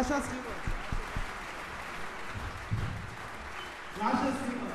Lascia scrivere. Lascia scrivere. Bravo.